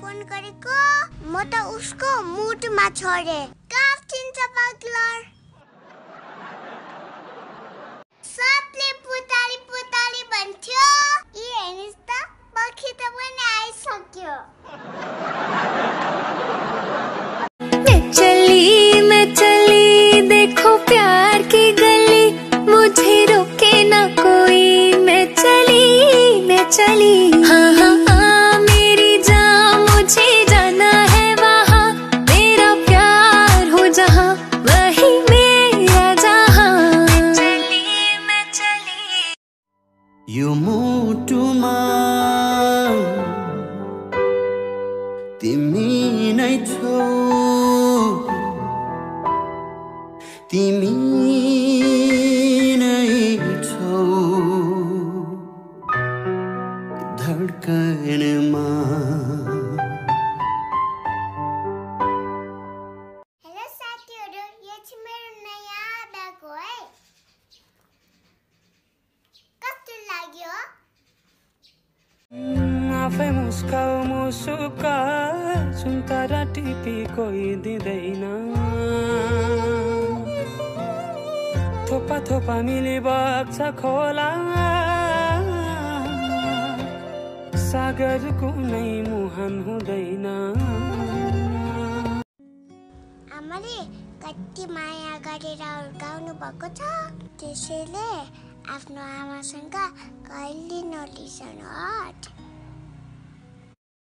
Phone गरेको? म त उसको मुडमा छोडे। कहाँ चिन्छ पागलर। सबले पुताली पुताली भन्थ्यो। यी हेर्नुहोस् त पखी त पनि आइसक्यो यो मुटुमा तिमी नै छौ तिमी नै छौ धड्कनमा आफै मुस्काउ मुसुका सुन्तरा टिपी कोही दिँदैन थोपा थोपा मिली बग्छ खोला सागर कुनै मुहान हुँदैन आमाले कति माया गरेर हुर्काउनु भएको छ त्यसैले आफ्नो आमासँग कहिले नलिसाउनु हट